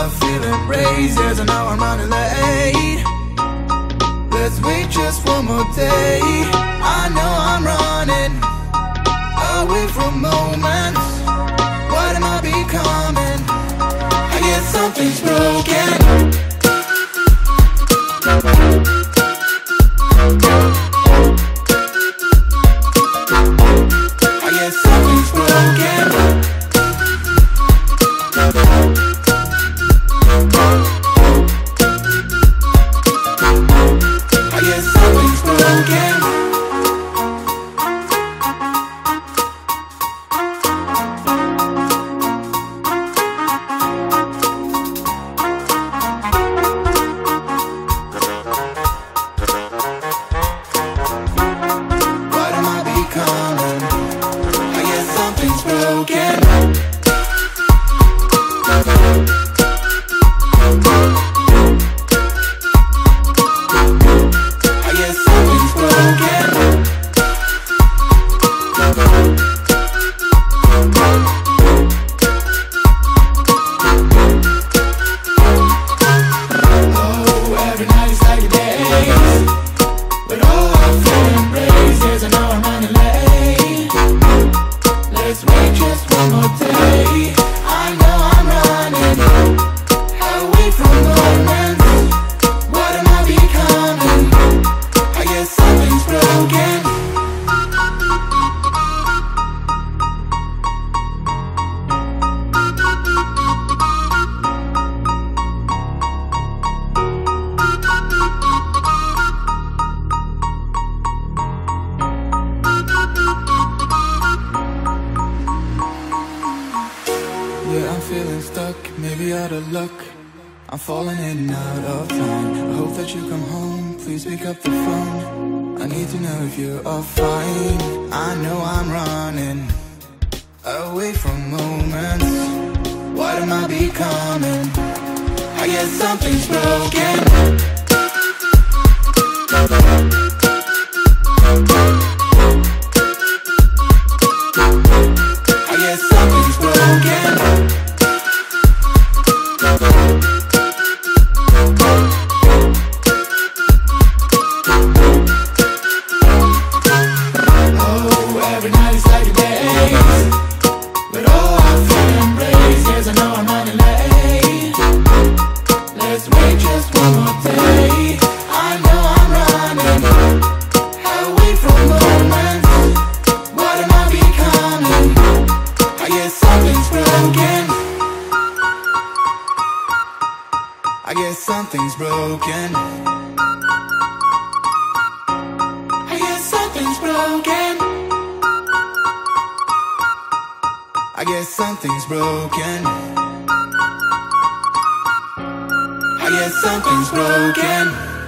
I'm feeling crazy as I know I'm running late. Let's wait just one more day. I know I'm running Away from moments. What am I becoming? I guess something's broken more day Yeah, I'm feeling stuck, maybe out of luck. I'm falling in and out of time. I hope that you come home. Please pick up the phone. I need to know if you're all fine. I know I'm running away from moments. What am I becoming? I guess something's broken. Broken I guess something's broken. I guess something's broken. I guess something's broken.